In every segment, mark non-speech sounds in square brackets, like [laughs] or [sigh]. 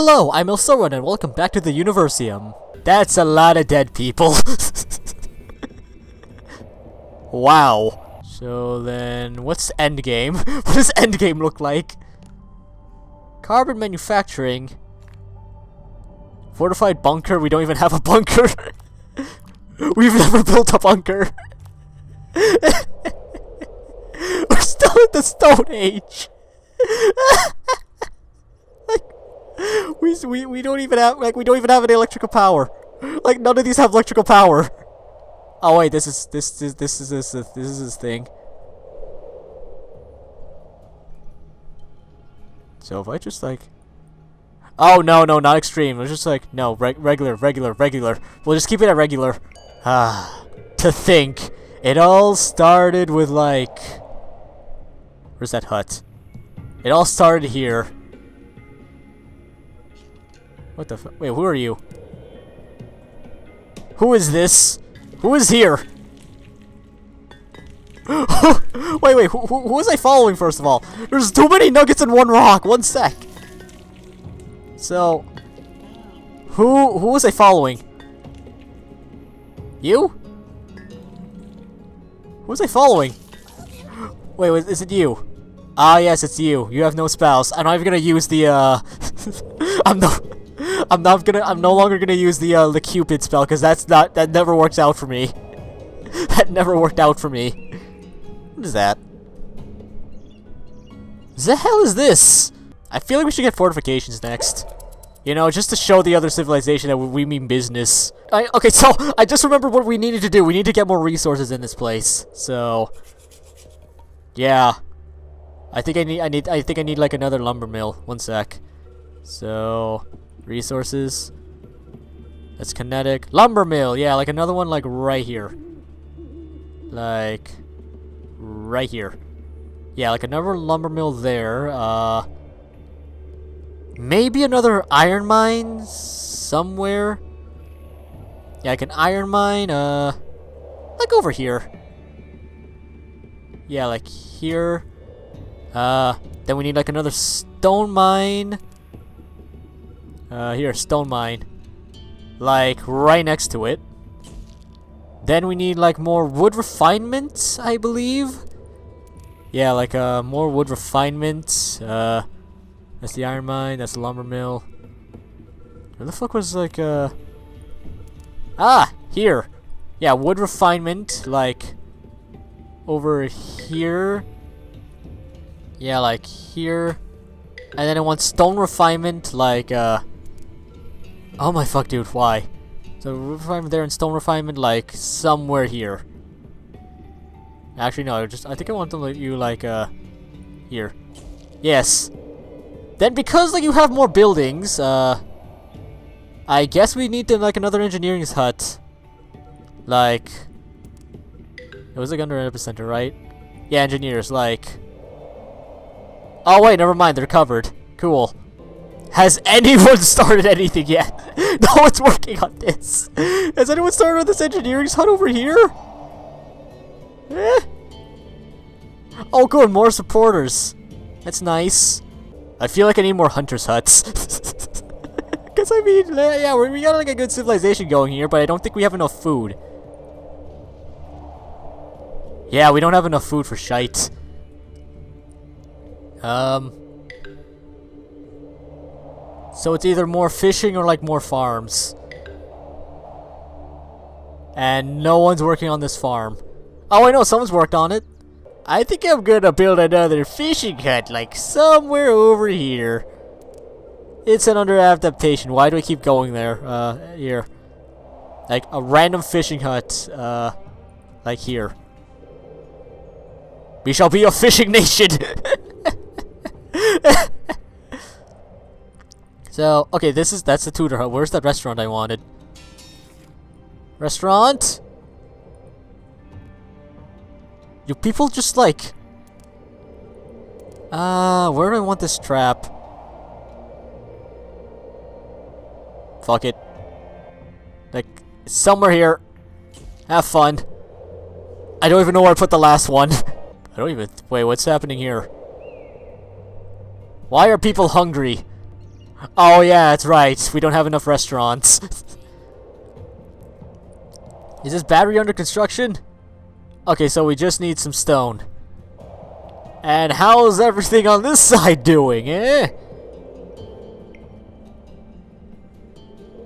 Hello, I'm Ilserwin and welcome back to the Universim. That's a lot of dead people. [laughs] wow. So then, what's endgame? [laughs] what does endgame look like? Carbon manufacturing. Fortified bunker, we don't even have a bunker. [laughs] We've never built a bunker. We're still in the Stone Age. We, we don't even have like we don't even have any electrical power. Like none of these have electrical power. Oh wait, this is this is this is this is this is this thing. So if I just like Oh no no not extreme. It's just like no reg regular regular regular. We'll just keep it at regular. Ah, to think it all started with like Where's that hut? It all started here. What the fu- Wait, who are you? Who is this? Who is here? [gasps] wait, wait, who, who, who was I following first of all? There's too many nuggets in one rock, one sec. So, who, who was I following? You? Who was I following? Wait, wait, is it you? Ah, yes, it's you. You have no spouse. I'm not even gonna use the, uh... [laughs] I'm no... I'm not gonna- I'm no longer gonna use the, uh, the Cupid spell, because that's not- that never works out for me. [laughs] that never worked out for me. What is that? The hell is this? I feel like we should get fortifications next. You know, just to show the other civilization that we mean business. I, okay, [laughs] so I just remembered what we needed to do. We need to get more resources in this place. So, yeah. I think I need. I need. I think I need like another lumber mill. One sec. So, resources. That's kinetic. Lumber mill. Yeah, like another one, like right here. Like right here. Yeah, like another lumber mill there. Uh, maybe another iron mine somewhere. Yeah, like an iron mine. Uh, like over here. Yeah, like here. Uh, then we need like another stone mine. Uh, here, stone mine. Like right next to it. Then we need like more wood refinement, I believe. Yeah, like uh, more wood refinement. Uh, that's the iron mine. That's the lumber mill. Where the fuck was like uh? Ah, here. Yeah, wood refinement. Like over here. Yeah, like here. And then I want stone refinement, like, uh... Oh my fuck, dude, why? So, refinement there and stone refinement, like, somewhere here. Actually, no, just, I think I want to let you, like, uh... Here. Yes. Then because, like, you have more buildings, uh... I guess we need, to, like, another engineering's hut. Like... It was, like, under an epicenter, right? Yeah, engineers, like... Oh wait, never mind, they're covered. Cool. Has anyone [laughs] started anything yet? [laughs] no one's working on this. Has anyone started on this engineering hut over here? Eh? Oh good, more supporters. That's nice. I feel like I need more hunters huts. [laughs] Cause I mean, yeah, we got like a good civilization going here, but I don't think we have enough food. Yeah, we don't have enough food for shite. Um. So it's either more fishing or like more farms. And no one's working on this farm. Oh, I know, someone's worked on it. I think I'm gonna build another fishing hut, like somewhere over here. It's an under adaptation. Why do I keep going there? Uh, here. Like a random fishing hut, uh, like here. We shall be a fishing nation! [laughs] so, okay, this is, that's the tutor hut. Where's that restaurant I wanted? Restaurant? Do people just like... Uh, where do I want this trap? Fuck it. Like, somewhere here. Have fun. I don't even know where I put the last one. [laughs] I don't even... Wait, what's happening here? Why are people hungry? Oh yeah, that's right. We don't have enough restaurants. [laughs] Is this battery under construction? Okay, so we just need some stone. And how's everything on this [laughs] side doing, eh?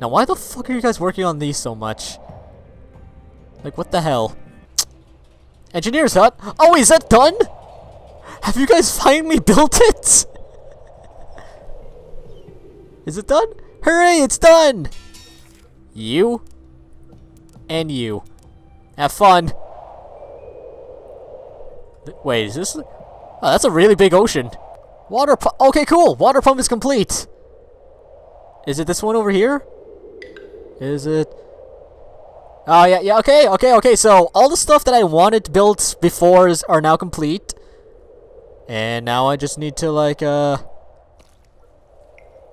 Now, why the fuck are you guys working on these so much? Like, what the hell? [tsk] Engineer's hut? Oh, is that done? Have you guys finally [laughs] built it? Is it done? Hooray, it's done! You and you. Have fun. Wait, is this... Oh, that's a really big ocean. Water pump... Okay, cool. Water pump is complete. Is it this one over here? Is it... Oh, yeah, yeah, okay, okay, okay. So, all the stuff that I wanted built before is, are now complete. And now I just need to, like, uh...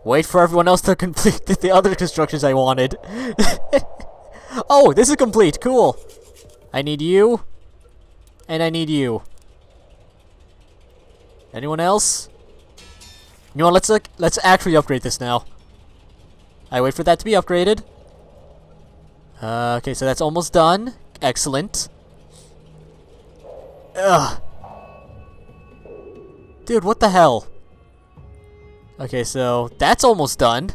Wait for everyone else to complete [laughs] the other constructions I wanted. [laughs] oh, this is complete. Cool. I need you. And I need you. Anyone else? You know let's, uh, let's actually upgrade this now. I wait for that to be upgraded. Uh, okay, so that's almost done. Excellent. Ugh. Dude, what the hell? Okay, so that's almost done.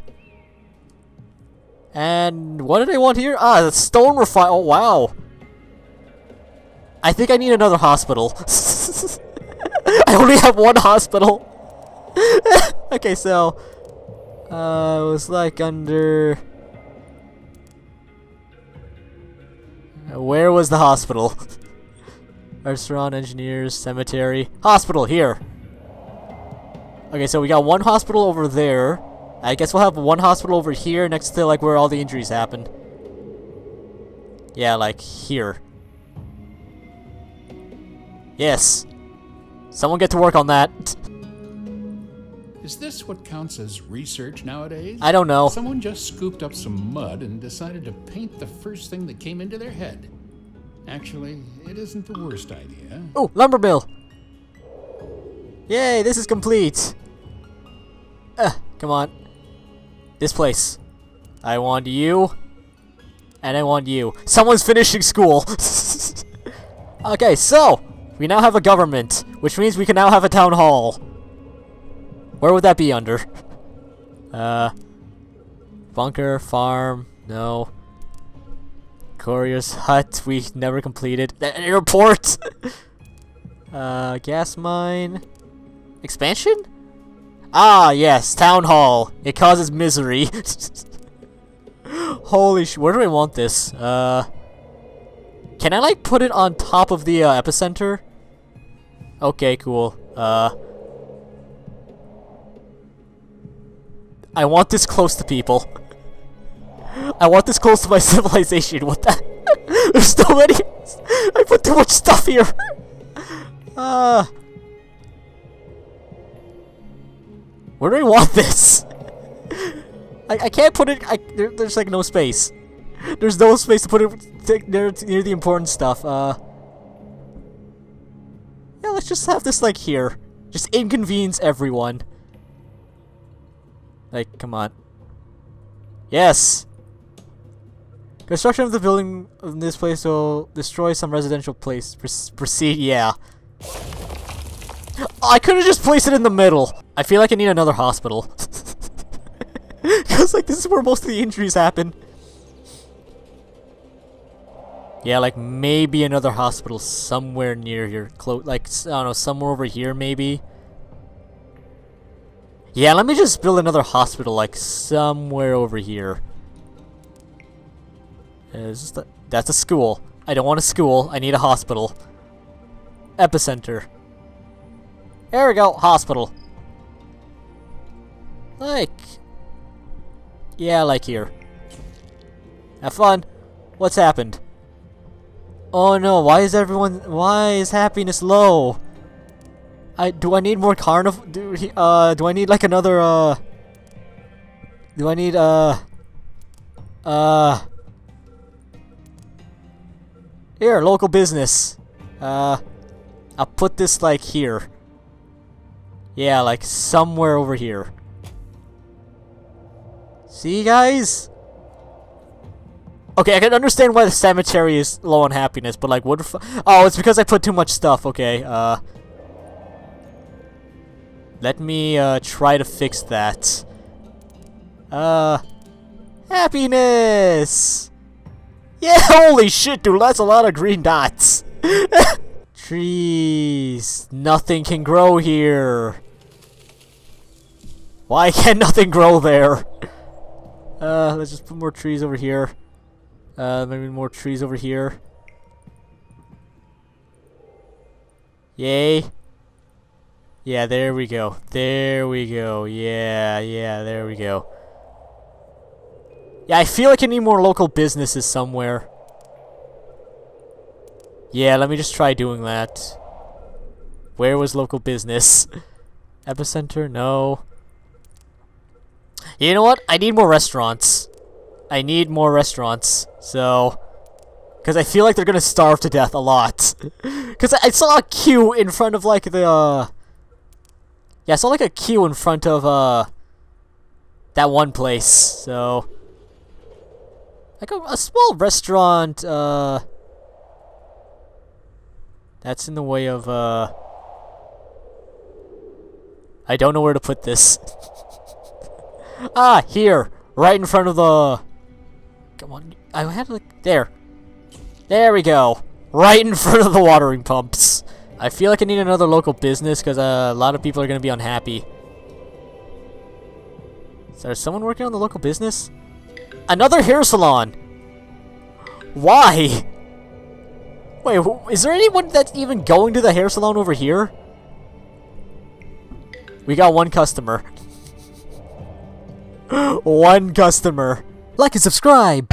And what did I want here? Ah, the stone refine. Oh, wow. I think I need another hospital. [laughs] I only have one hospital. [laughs] okay, so uh, it was like under. Where was the hospital? [laughs] Restaurant, engineers, cemetery, hospital here. Okay, so we got one hospital over there. I guess we'll have one hospital over here next to like where all the injuries happened. Yeah, like here. Yes. Someone get to work on that. [laughs] Is this what counts as research nowadays? I don't know. Someone just scooped up some mud and decided to paint the first thing that came into their head. Actually, it isn't the worst idea. Oh, lumber mill. Yay, this is complete. Uh, come on. This place. I want you. And I want you. Someone's finishing school. [laughs] okay, so. We now have a government, which means we can now have a town hall. Where would that be under? Uh. Bunker, farm, no. Courier's hut, we never completed. The airport! [laughs] uh, gas mine. Expansion? Ah, yes, town hall. It causes misery. [laughs] Holy sh- where do I want this? Uh, can I like put it on top of the uh, epicenter? Okay, cool. Uh, I want this close to people. [laughs] I want this close to my [laughs] civilization. What the? There's so many. I put too much stuff here. Uh, where do I want this? I, I can't put it. I, there, there's like no space. There's no space to put it near, near the important stuff. Uh, yeah, let's just have this like here. Just inconvenience everyone. Like, come on. Yes! Construction of the building of this place will destroy some residential place. proceed, yeah. [gasps] I could have just placed it in the middle. I feel like I need another hospital. [laughs] Because, like, this is where most of the injuries happen. Yeah, like, maybe another hospital somewhere near here. Close, like, I don't know, somewhere over here, maybe. Yeah, let me just build another hospital, like, somewhere over here. Uh, is that, that's a school. I don't want a school. I need a hospital. Epicenter. There we go. Hospital. Like... Yeah, like here. Have fun. What's happened? Oh no, why is everyone... Why is happiness low? I do I need more carnival? Do uh do I need like another uh? Do I need uh? Uh. Here, local business. Uh, I'll put this like here. Yeah, like somewhere over here. See, guys? Okay, I can understand why the cemetery is low on happiness, but like, what Oh, it's because I put too much stuff. Okay, uh... Let me, uh, try to fix that. Uh... Happiness! Yeah, [laughs] holy shit, dude, that's a lot of green dots. [laughs] Trees. Nothing can grow here. Why can [laughs] nothing grow there? Uh, let's just put more trees over here. Uh, maybe more trees over here. Yay. Yeah, there we go. There we go. Yeah, yeah, there we go. Yeah, I feel like I need more local businesses somewhere. Yeah, let me just try doing that. Where was local business? [laughs] Epicenter? No. You know what? I need more restaurants. I need more restaurants. So... Because I feel like they're to starve to death a lot. [laughs] Because I, I saw a queue in front of, like, the, uh... Yeah, I saw, like, a queue in front of, uh... That one place, so... Like, a, a small restaurant, uh... That's in the way of, uh... I don't know where to put this. [laughs] ah, here! Right in front of the... Come on, I had to... There. There we go. Right in [laughs] front of the watering pumps. I feel like I need another local business because uh, a lot of people are going to be unhappy. Is there someone working on the local business? Another hair salon! Why? Wait, is there anyone that's even going to the hair salon over here? We got one customer. [gasps] one customer. Like and subscribe!